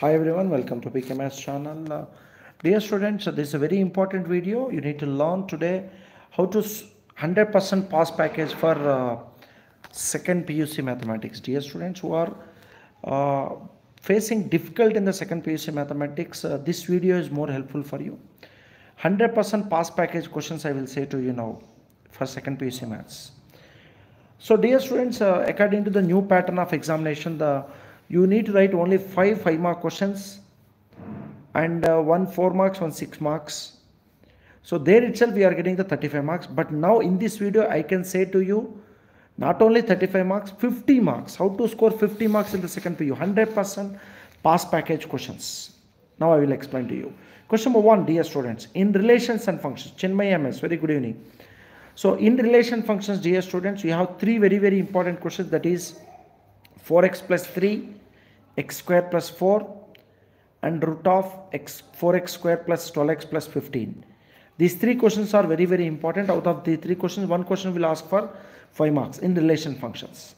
Hi everyone, welcome to PK Maths channel. Uh, dear students, uh, this is a very important video. You need to learn today how to 100% pass package for uh, second PUC mathematics. Dear students who are uh, facing difficult in the second PUC mathematics, uh, this video is more helpful for you. 100% pass package questions I will say to you now for second PUC maths. So dear students, uh, according to the new pattern of examination, the you need to write only five five mark questions and uh, one four marks, one six marks. So there itself we are getting the 35 marks. But now in this video, I can say to you, not only 35 marks, 50 marks. How to score 50 marks in the second PU? 100% pass package questions. Now I will explain to you. Question number one, dear students, in relations and functions. Chinmay MS, very good evening. So in relation functions, dear students, we have three very, very important questions. That is 4x plus 3, x square plus 4, and root of x 4x square plus 12x plus 15. These three questions are very, very important. Out of the three questions, one question will ask for 5 marks in relation functions.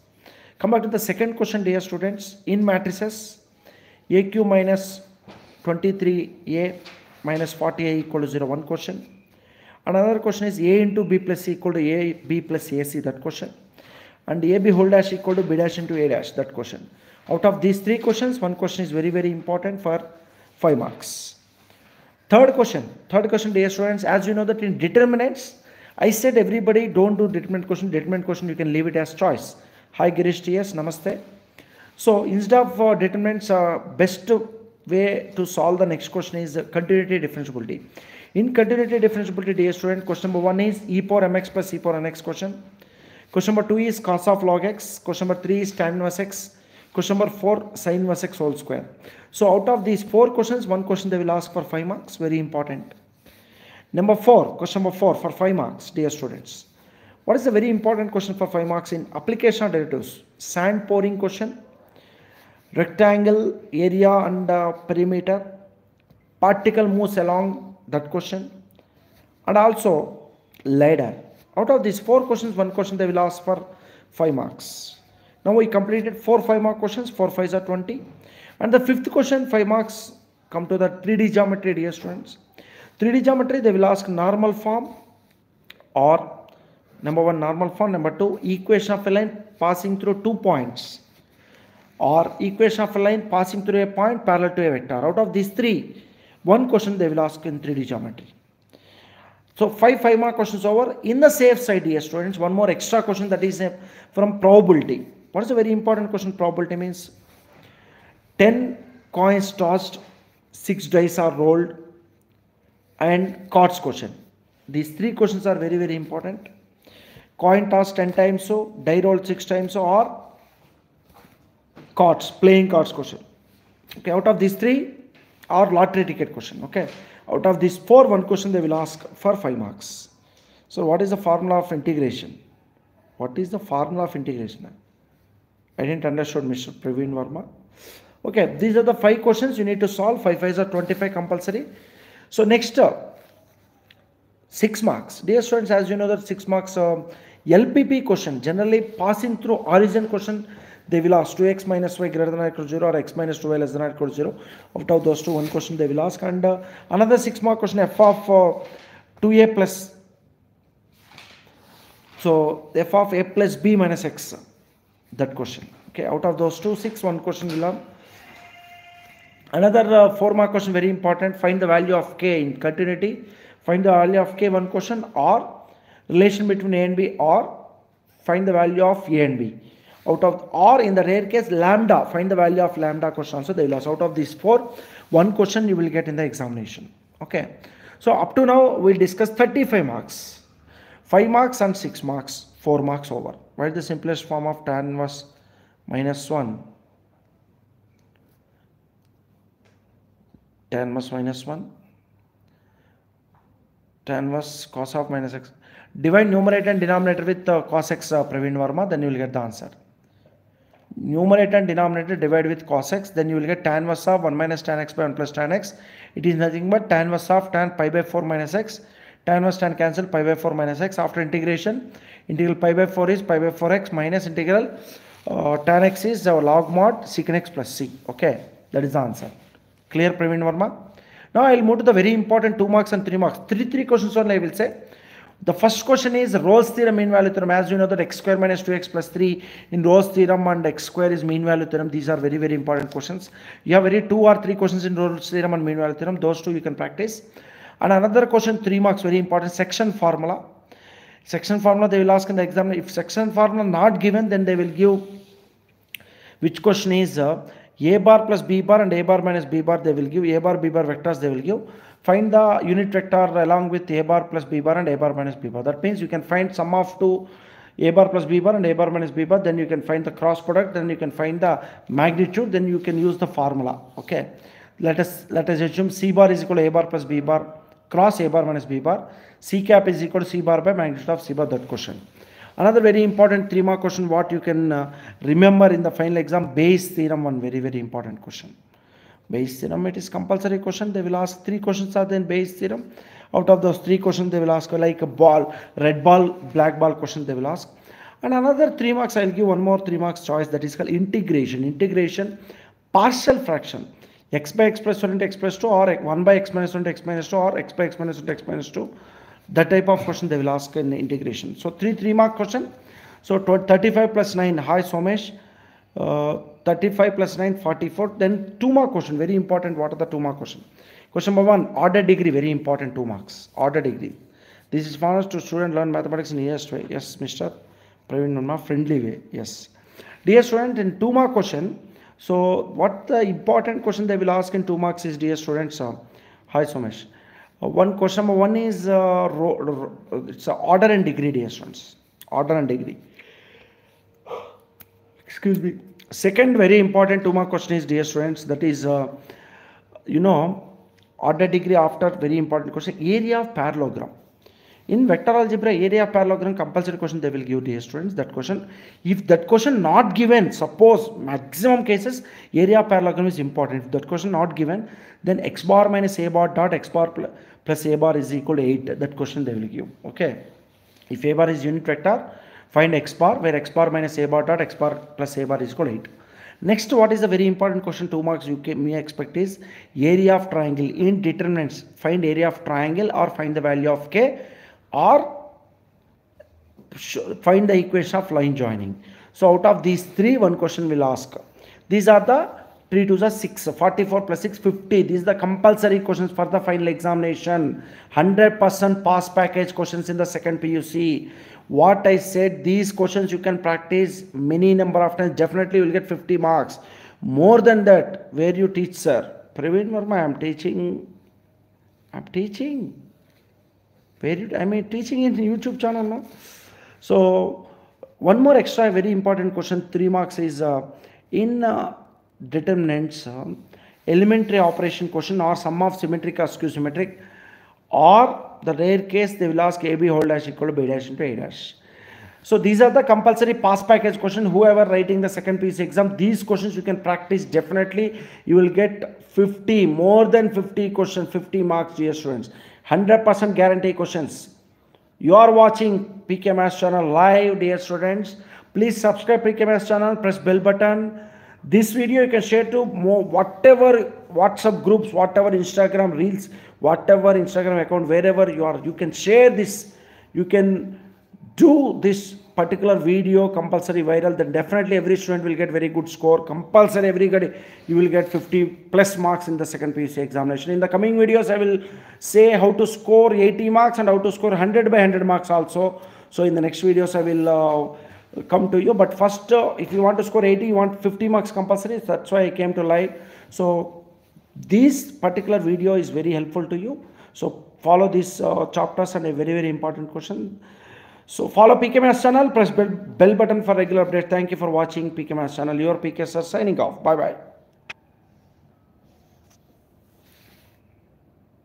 Come back to the second question, dear students. In matrices, A cube minus 23A minus 40A equal to 0, one question. Another question is A into B plus C equal to A, B plus AC, that question. And AB whole dash equal to B dash into A dash, that question. Out of these three questions, one question is very, very important for 5 marks. Third question, third question, dear students, as you know that in determinants, I said everybody don't do determinant question, determinant question, you can leave it as choice. Hi Girish TS, namaste. So instead of uh, determinants, uh, best way to solve the next question is uh, continuity differentiability. In continuity differentiability, dear student, question number one is e power mx plus e power nx question. Question number two is cos of log x. Question number three is tan inverse x. Question number four, sin inverse x whole square. So out of these four questions, one question they will ask for five marks. Very important. Number four, question number four for five marks, dear students. What is the very important question for five marks in application of derivatives? Sand pouring question, rectangle area and uh, perimeter, particle moves along that question, and also ladder. Out of these four questions, one question they will ask for five marks. Now we completed four five mark questions, four fives are 20. And the fifth question, five marks, come to the 3D geometry, dear students. 3D geometry, they will ask normal form or number one normal form, number two equation of a line passing through two points or equation of a line passing through a point parallel to a vector. Out of these three, one question they will ask in 3D geometry. So five five mark questions over. In the safe side, dear students, one more extra question that is uh, from probability. What is a very important question? Probability means 10 coins tossed, 6 dice are rolled, and cards question. These three questions are very, very important. Coin tossed 10 times so, die rolled 6 times so, or cards, playing cards question. Okay, out of these three, or lottery ticket question. Okay, out of these four, one question they will ask for 5 marks. So, what is the formula of integration? What is the formula of integration? I didn't understood, Mr. Praveen Verma. Okay, these are the five questions you need to solve. Five Five fives are 25 compulsory. So next, uh, six marks. Dear students, as you know that six marks uh, LPP question, generally passing through origin question, they will ask 2x minus y greater than or equal to 0 or x minus 2y less than or equal to 0. Out of those two, one question they will ask. And uh, another six mark question, f of uh, 2a plus, so f of a plus b minus x, that question. Okay, out of those two, six, one question will have. Another uh, four mark question very important. Find the value of k in continuity. Find the value of k one question or relation between a and b or find the value of a and b. Out of or in the rare case lambda. Find the value of lambda question also they will ask. Out of these four, one question you will get in the examination. Okay. So up to now we'll discuss 35 marks. 5 marks and 6 marks. 4 marks over. Is the simplest form of tan inverse minus 1? tan inverse minus 1 tan inverse cos of minus x divide numerator and denominator with uh, cos x uh, Praveen Verma then you will get the answer numerator and denominator divide with cos x then you will get tan inverse of 1 minus tan x by 1 plus tan x it is nothing but tan inverse of tan pi by 4 minus x tan inverse tan cancel pi by 4 minus x after integration integral pi by 4 is pi by 4x minus integral uh, tan x is uh, log mod secant x plus c okay that is the answer Clear, Praveen Verma? Now I'll move to the very important 2 marks and 3 marks. 3 3 questions only I will say. The first question is Rolle's theorem, mean value theorem. As you know that x square minus 2x plus 3 in Rolle's theorem and x square is mean value theorem. These are very, very important questions. You have very two or three questions in Rolle's theorem and mean value theorem. Those two you can practice. And another question, 3 marks, very important, section formula. Section formula they will ask in the exam. If section formula not given, then they will give which question is uh, a bar plus b bar and a bar minus b bar they will give a bar b bar vectors they will give find the unit vector along with a bar plus b bar and a bar minus b bar. That means you can find sum of two a bar plus b bar and a bar minus b bar. Then you can find the cross product. Then you can find the magnitude. Then you can use the formula. Okay. Let us let us assume c bar is equal to a bar plus b bar cross a bar minus b bar. C cap is equal to c bar by magnitude of c bar. That question. Another very important three mark question what you can uh, remember in the final exam Bayes theorem one. Very very important question. Bayes theorem it is compulsory question they will ask three questions are then Bayes theorem. Out of those three questions they will ask like a ball red ball black ball question they will ask. And another three marks I will give one more three marks choice that is called integration. Integration partial fraction x by x plus 1 into x plus 2 or 1 by x minus 1 into x minus 2 or x by x minus 1 into x minus 2 that type of question they will ask in integration. So three three mark question. So 35 plus 9, hi Somesh. Uh, 35 plus 9, 44. Then two mark question, very important. What are the two mark question? Question number one, order degree, very important, two marks. Order degree. This is for us to student learn mathematics in easiest way. Yes, Mr. Praveen Nunma, friendly way. Yes. Dear student, in two mark question, so what the important question they will ask in two marks is, dear students, uh, hi Somesh. Uh, one question number one is uh, it's order and degree dear students order and degree excuse me. Second very important two mark question is dear students that is uh, you know order degree after very important question area of parallelogram. In vector algebra area of parallelogram compulsory question they will give dear students that question. If that question not given suppose maximum cases area of parallelogram is important. If that question not given then x bar minus a bar dot x bar plus a bar is equal to 8 that question they will give okay. If a bar is unit vector find x bar where x bar minus a bar dot x bar plus a bar is equal to 8 next what is the very important question 2 marks you can, may expect is area of triangle in determinants. Find area of triangle or find the value of k or find the equation of line joining. So out of these three one question will ask. These are the 3 to the 6 44 plus 6 50 these are the compulsory questions for the final examination. 100% pass package questions in the second puc what i said these questions you can practice many number of times. Definitely you will get 50 marks. More than that where you teach sir? Praveen verma i am teaching i'm teaching. Where you, i mean teaching in youtube channel no? So one more extra very important question 3 marks is uh, in uh, determinants um, elementary operation question or sum of symmetric or skew symmetric or the rare case they will ask AB whole dash equal to B dash into A dash. So these are the compulsory pass package question. Whoever writing the second piece exam, these questions you can practice definitely. You will get 50, more than 50 questions, 50 marks, dear students. 100% guarantee questions. You are watching PK Maths channel live, dear students. Please subscribe PK Maths channel, press bell button this video you can share to more whatever whatsapp groups whatever instagram reels whatever instagram account wherever you are you can share this. You can do this particular video compulsory viral then definitely every student will get very good score. Compulsory everybody you will get 50 plus marks in the second PUC examination. In the coming videos i will say how to score 80 marks and how to score 100 by 100 marks also. So in the next videos i will uh, come to you but first uh, if you want to score 80 you want 50 marks compulsory that's why i came to live so this particular video is very helpful to you. So follow these uh, chapters and a very very important question. So follow PK Maths channel press bell, bell button for regular updates thank you for watching PK Maths channel. Your PK sir signing off. Bye bye